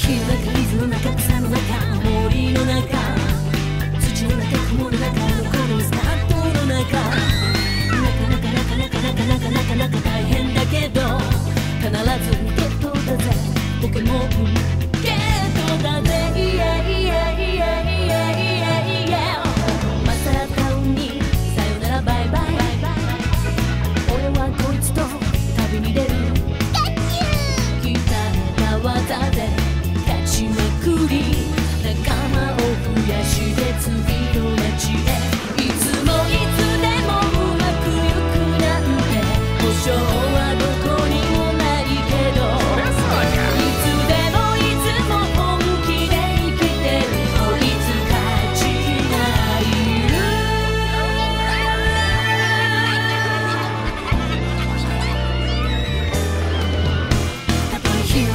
火の中水の中草の中森の中土の中雲の中のこのスタートの中なかなかなかなかなかなかなかなか大変だけど必ずゲットだぜポケモン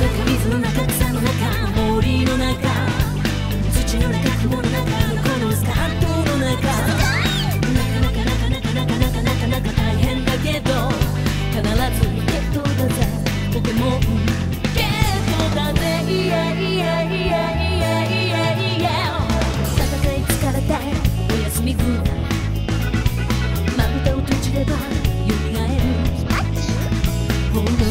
水の中草の中森の中土の中雲の中このスタートの中なかなかなかなかなかなかなか大変だけど必ずゲットだぜポケモンゲッまぶたを閉じれば蘇る